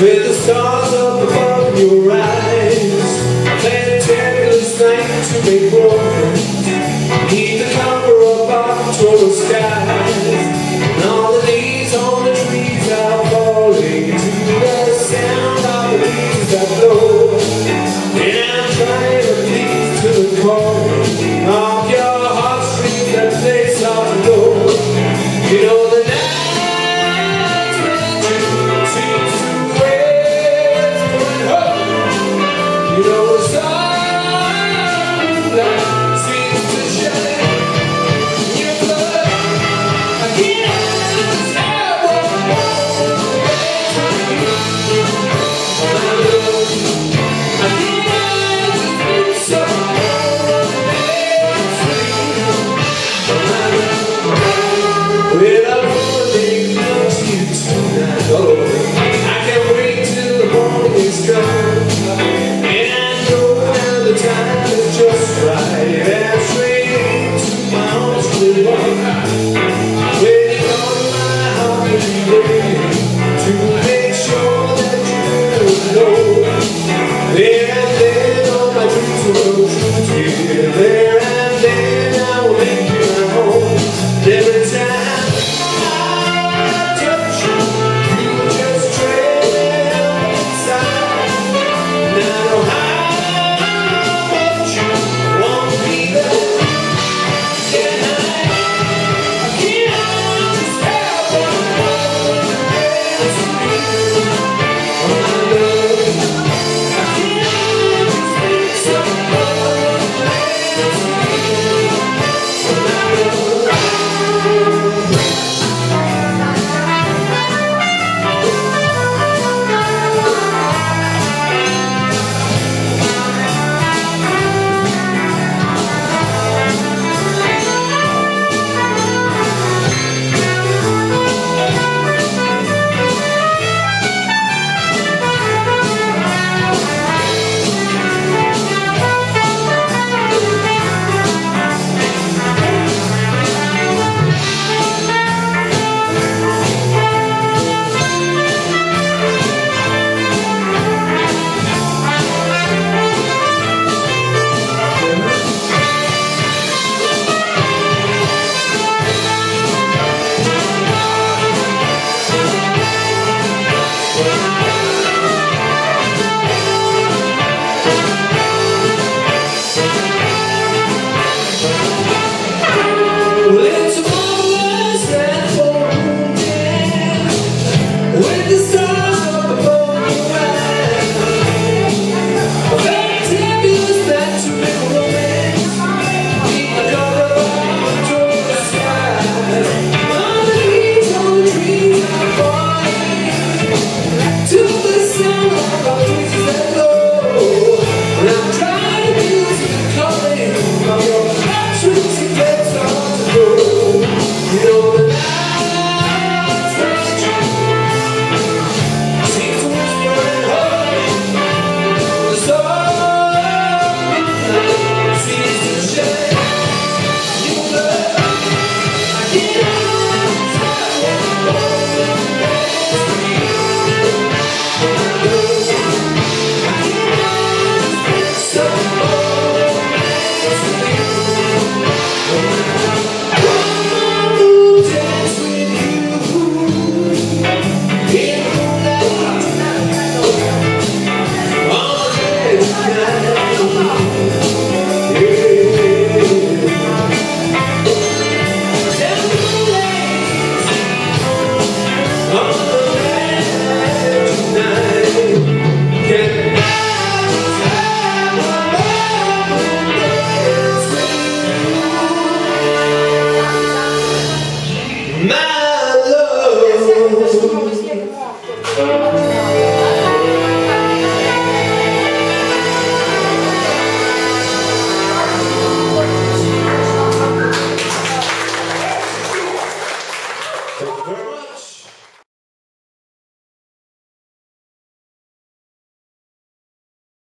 With the stars up above your eyes Planetarium's night to make room Heed the cover of October skies And all the leaves on the trees are falling To the sound of the breeze that blow. And I'm trying to Música